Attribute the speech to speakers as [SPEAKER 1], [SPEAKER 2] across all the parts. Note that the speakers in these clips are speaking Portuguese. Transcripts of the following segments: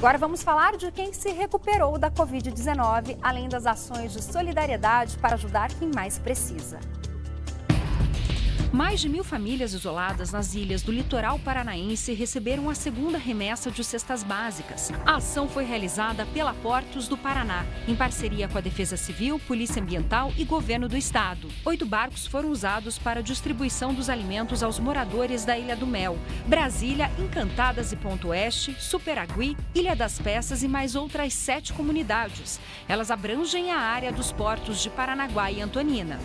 [SPEAKER 1] Agora vamos falar de quem se recuperou da Covid-19, além das ações de solidariedade para ajudar quem mais precisa.
[SPEAKER 2] Mais de mil famílias isoladas nas ilhas do litoral paranaense receberam a segunda remessa de cestas básicas. A ação foi realizada pela Portos do Paraná, em parceria com a Defesa Civil, Polícia Ambiental e Governo do Estado. Oito barcos foram usados para a distribuição dos alimentos aos moradores da Ilha do Mel, Brasília, Encantadas e Ponto Oeste, Superagui, Ilha das Peças e mais outras sete comunidades. Elas abrangem a área dos portos de Paranaguá e Antonina.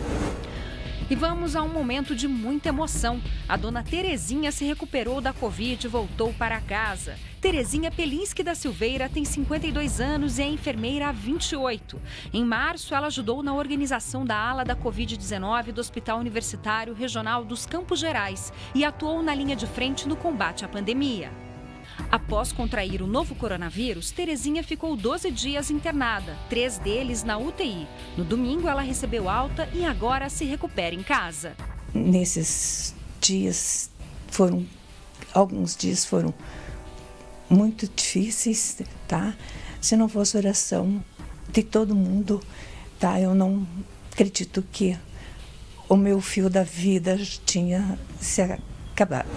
[SPEAKER 2] E vamos a um momento de muita emoção. A dona Terezinha se recuperou da Covid e voltou para casa. Terezinha Pelinski da Silveira tem 52 anos e é enfermeira há 28. Em março, ela ajudou na organização da ala da Covid-19 do Hospital Universitário Regional dos Campos Gerais e atuou na linha de frente no combate à pandemia. Após contrair o novo coronavírus, Terezinha ficou 12 dias internada, três deles na UTI. No domingo, ela recebeu alta e agora se recupera em casa.
[SPEAKER 3] Nesses dias foram alguns dias foram muito difíceis, tá? Se não fosse oração de todo mundo, tá? Eu não acredito que o meu fio da vida tinha se acabado.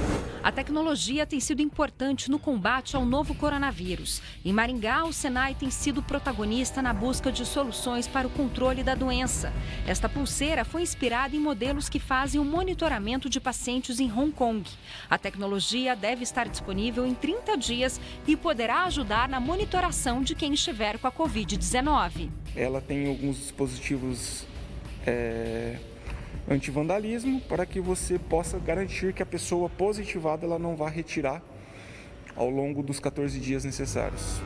[SPEAKER 2] A tecnologia tem sido importante no combate ao novo coronavírus. Em Maringá, o Senai tem sido protagonista na busca de soluções para o controle da doença. Esta pulseira foi inspirada em modelos que fazem o monitoramento de pacientes em Hong Kong. A tecnologia deve estar disponível em 30 dias e poderá ajudar na monitoração de quem estiver com a Covid-19.
[SPEAKER 4] Ela tem alguns dispositivos. É antivandalismo para que você possa garantir que a pessoa positivada ela não vá retirar ao longo dos 14 dias necessários.